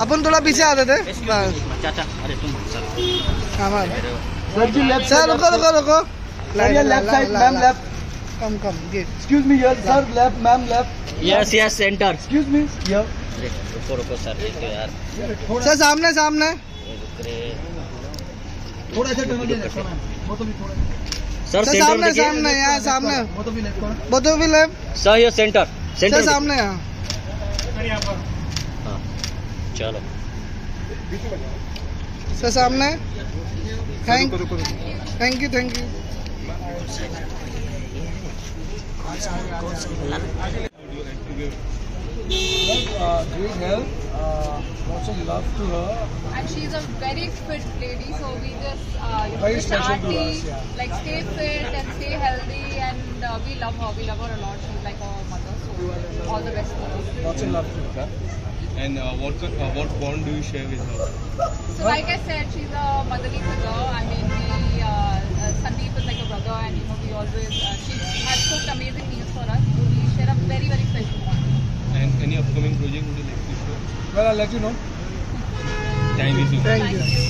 अपन थोड़ा पीछे आते थे। चाचा अरे तुम हाँ, हाँ। सर रुको सर सामने सामने। सर सामने सामने यहाँ सामने। बोतो भी लेफ़्ट सर ये सेंटर सेंटर सामने यहाँ चलो सर सामने thank thank you thank you uh, great health. Uh, lots of love to her. and she's a very fit lady so we just uh, you know Very wish special to auntie, us, yeah. like stay fit and stay healthy and uh, we love her we love her a lot she's like our mother so all the best. Lots her? And uh, what, uh, what bond do you share with her? So like I said, she's a motherly figure. I mean, we, uh, uh Sandiip is like a brother and you know, we always, uh, she has cooked amazing meals for us. So we share a very, very special bond. And any upcoming project would you like to share? Well, I'll let you know. Thank you. Thank you. Thank you.